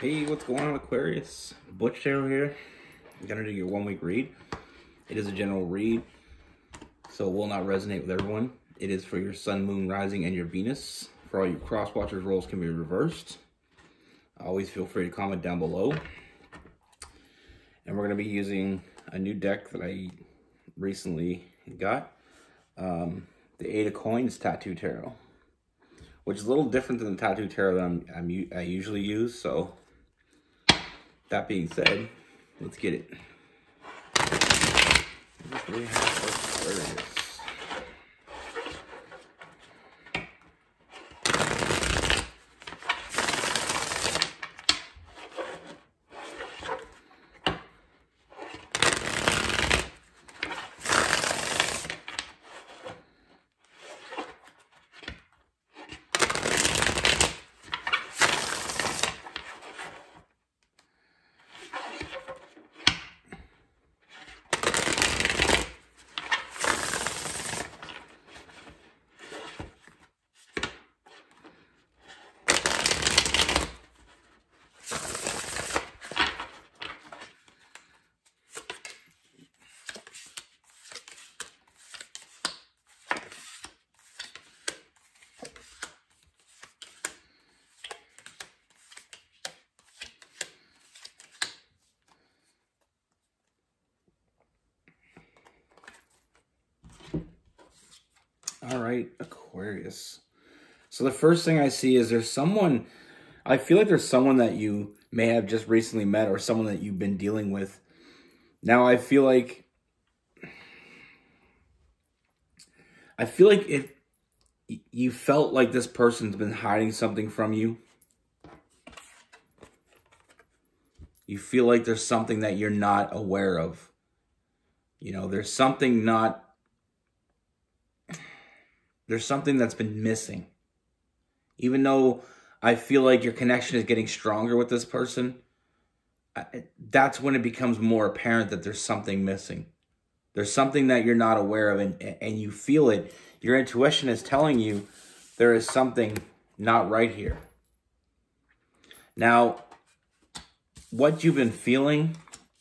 Hey, what's going on, Aquarius? Butch Tarot here. I'm gonna do your one week read. It is a general read, so it will not resonate with everyone. It is for your sun, moon, rising, and your Venus. For all you cross watchers, roles can be reversed. Always feel free to comment down below. And we're gonna be using a new deck that I recently got. Um, the Eight of Coins Tattoo Tarot, which is a little different than the Tattoo Tarot that I'm, I'm I usually use. So that being said, let's get it. All right, Aquarius. So the first thing I see is there's someone, I feel like there's someone that you may have just recently met or someone that you've been dealing with. Now I feel like, I feel like if you felt like this person's been hiding something from you, you feel like there's something that you're not aware of. You know, there's something not there's something that's been missing. Even though I feel like your connection is getting stronger with this person, that's when it becomes more apparent that there's something missing. There's something that you're not aware of and, and you feel it. Your intuition is telling you there is something not right here. Now, what you've been feeling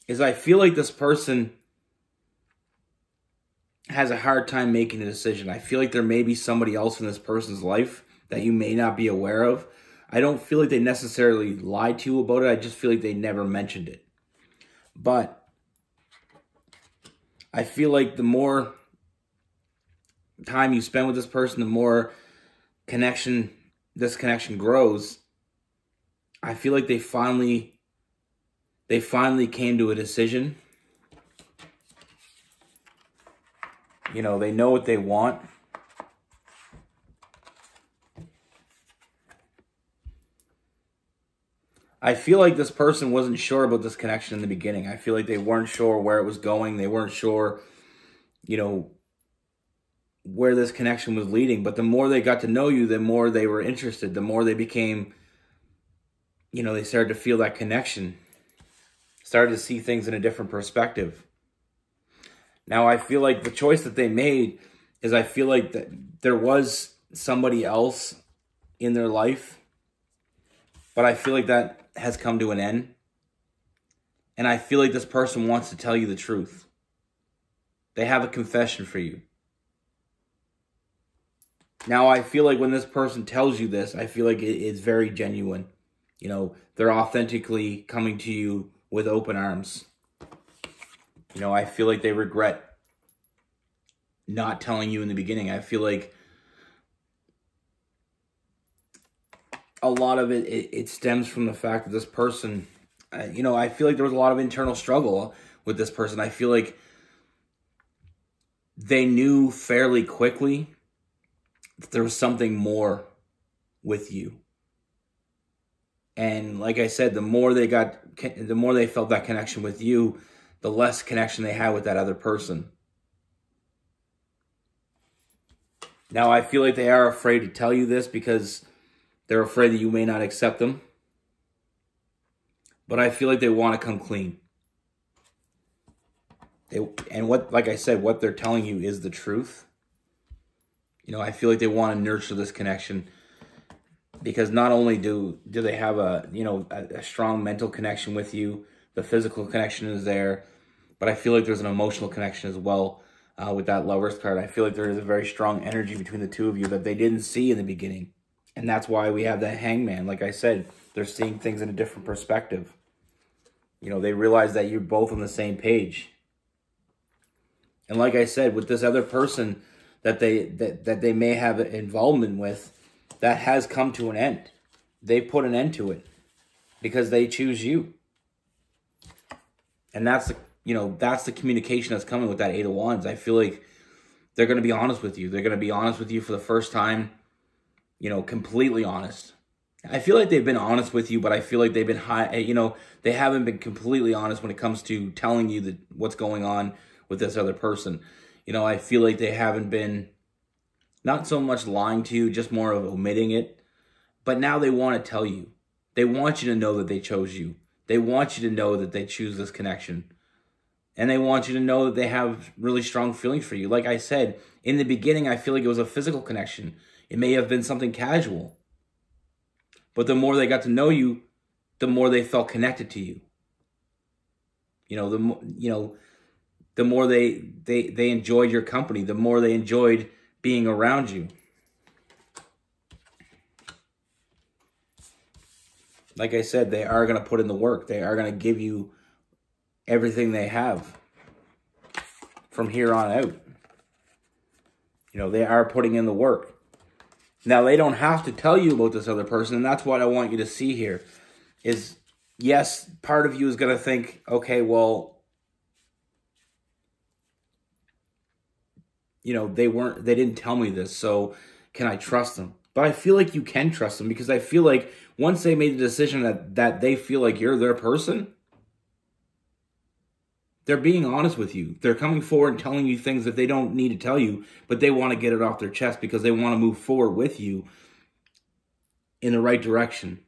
is I feel like this person has a hard time making a decision. I feel like there may be somebody else in this person's life that you may not be aware of. I don't feel like they necessarily lied to you about it. I just feel like they never mentioned it. But I feel like the more time you spend with this person, the more connection this connection grows. I feel like they finally they finally came to a decision You know, they know what they want. I feel like this person wasn't sure about this connection in the beginning. I feel like they weren't sure where it was going. They weren't sure, you know, where this connection was leading. But the more they got to know you, the more they were interested. The more they became, you know, they started to feel that connection, started to see things in a different perspective. Now I feel like the choice that they made is I feel like that there was somebody else in their life, but I feel like that has come to an end. And I feel like this person wants to tell you the truth. They have a confession for you. Now, I feel like when this person tells you this, I feel like it is very genuine. You know, they're authentically coming to you with open arms. You know, I feel like they regret not telling you in the beginning. I feel like a lot of it, it, it stems from the fact that this person, uh, you know, I feel like there was a lot of internal struggle with this person. I feel like they knew fairly quickly that there was something more with you. And like I said, the more they got, the more they felt that connection with you, the less connection they have with that other person. Now, I feel like they are afraid to tell you this because they're afraid that you may not accept them. But I feel like they want to come clean. They, and what, like I said, what they're telling you is the truth. You know, I feel like they want to nurture this connection. because not only do do they have a you know a, a strong mental connection with you, the physical connection is there, but I feel like there's an emotional connection as well uh, with that lovers card. I feel like there is a very strong energy between the two of you that they didn't see in the beginning, and that's why we have that hangman. Like I said, they're seeing things in a different perspective. You know, they realize that you're both on the same page. And like I said, with this other person that they that, that they may have involvement with, that has come to an end. They put an end to it because they choose you. And that's the you know, that's the communication that's coming with that eight of wands. I feel like they're gonna be honest with you. They're gonna be honest with you for the first time, you know, completely honest. I feel like they've been honest with you, but I feel like they've been high. You know, they haven't been completely honest when it comes to telling you that what's going on with this other person. You know, I feel like they haven't been not so much lying to you, just more of omitting it. But now they want to tell you. They want you to know that they chose you. They want you to know that they choose this connection. And they want you to know that they have really strong feelings for you. Like I said, in the beginning, I feel like it was a physical connection. It may have been something casual. But the more they got to know you, the more they felt connected to you. You know, the more, you know, the more they they they enjoyed your company, the more they enjoyed being around you. Like I said, they are going to put in the work. They are going to give you everything they have from here on out. You know, they are putting in the work. Now, they don't have to tell you about this other person, and that's what I want you to see here. Is yes, part of you is going to think, okay, well, you know, they weren't, they didn't tell me this, so can I trust them? But I feel like you can trust them because I feel like once they made the decision that that they feel like you're their person, they're being honest with you. They're coming forward and telling you things that they don't need to tell you, but they want to get it off their chest because they want to move forward with you in the right direction.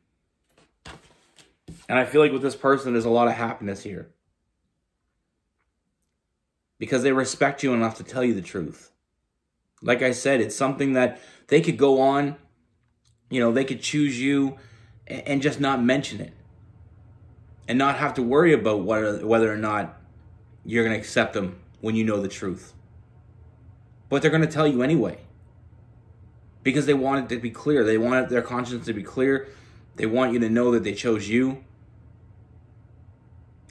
And I feel like with this person, there's a lot of happiness here because they respect you enough to tell you the truth. Like I said, it's something that they could go on, you know, they could choose you and just not mention it and not have to worry about whether, whether or not you're going to accept them when you know the truth. But they're going to tell you anyway. Because they want it to be clear. They want their conscience to be clear. They want you to know that they chose you.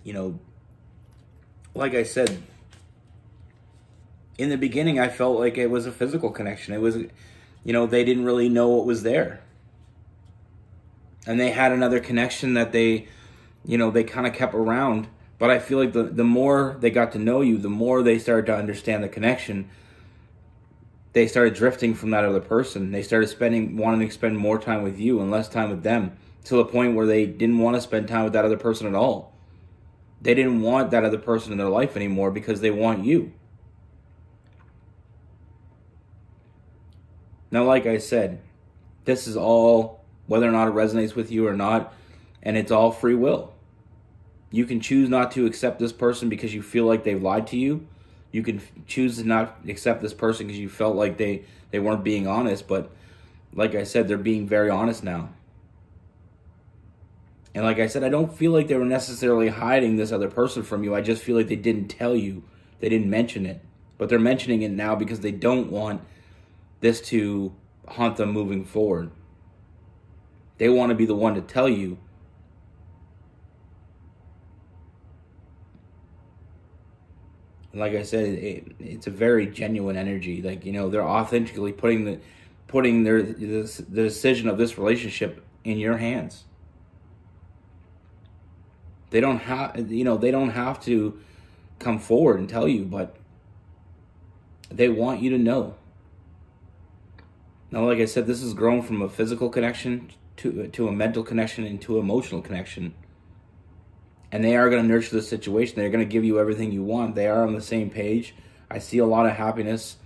You know, like I said, in the beginning, I felt like it was a physical connection. It was, you know, they didn't really know what was there. And they had another connection that they, you know, they kind of kept around but I feel like the, the more they got to know you, the more they started to understand the connection. They started drifting from that other person. They started spending, wanting to spend more time with you and less time with them to the point where they didn't want to spend time with that other person at all. They didn't want that other person in their life anymore because they want you. Now, like I said, this is all whether or not it resonates with you or not, and it's all free will. You can choose not to accept this person because you feel like they've lied to you. You can choose to not accept this person because you felt like they, they weren't being honest. But like I said, they're being very honest now. And like I said, I don't feel like they were necessarily hiding this other person from you. I just feel like they didn't tell you. They didn't mention it. But they're mentioning it now because they don't want this to haunt them moving forward. They want to be the one to tell you like I said, it, it's a very genuine energy. Like you know, they're authentically putting the putting their the, the decision of this relationship in your hands. They don't have you know they don't have to come forward and tell you, but they want you to know. Now, like I said, this has grown from a physical connection to to a mental connection into an emotional connection and they are going to nurture the situation. They're going to give you everything you want. They are on the same page. I see a lot of happiness.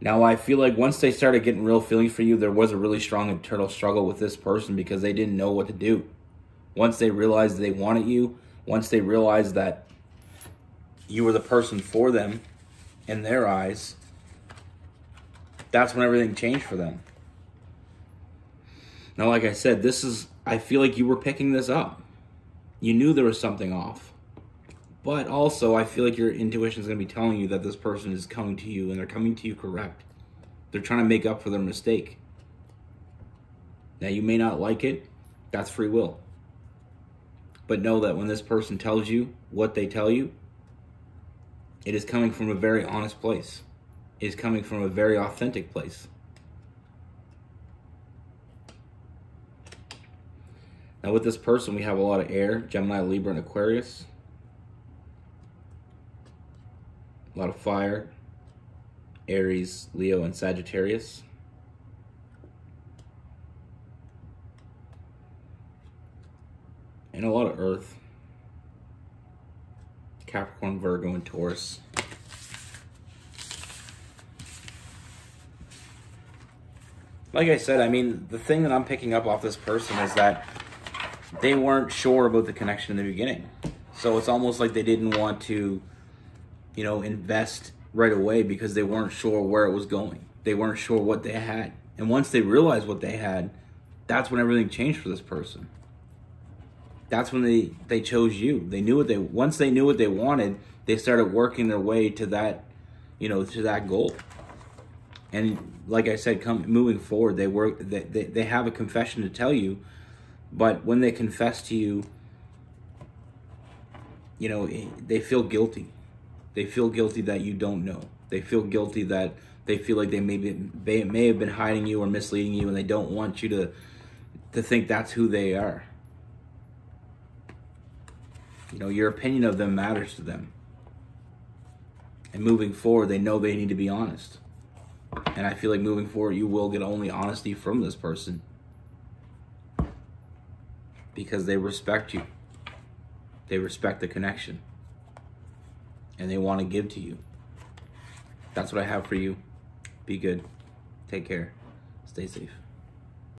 Now, I feel like once they started getting real feelings for you, there was a really strong internal struggle with this person because they didn't know what to do. Once they realized they wanted you, once they realized that you were the person for them in their eyes, that's when everything changed for them. Now, like I said, this is, I feel like you were picking this up. You knew there was something off. But also, I feel like your intuition is going to be telling you that this person is coming to you and they're coming to you correct. They're trying to make up for their mistake. Now, you may not like it, that's free will. But know that when this person tells you what they tell you, it is coming from a very honest place. Is coming from a very authentic place. Now, with this person, we have a lot of air Gemini, Libra, and Aquarius. A lot of fire Aries, Leo, and Sagittarius. And a lot of earth Capricorn, Virgo, and Taurus. Like I said, I mean, the thing that I'm picking up off this person is that they weren't sure about the connection in the beginning. So it's almost like they didn't want to, you know, invest right away because they weren't sure where it was going. They weren't sure what they had. And once they realized what they had, that's when everything changed for this person. That's when they they chose you. They knew what they once they knew what they wanted, they started working their way to that, you know, to that goal. And like I said, come moving forward, they work they, they, they have a confession to tell you but when they confess to you, you know, eh, they feel guilty. They feel guilty that you don't know. They feel guilty that they feel like they may be, they may have been hiding you or misleading you, and they don't want you to to think that's who they are. You know, your opinion of them matters to them. And moving forward, they know they need to be honest. And I feel like moving forward, you will get only honesty from this person because they respect you. They respect the connection. And they want to give to you. That's what I have for you. Be good. Take care. Stay safe.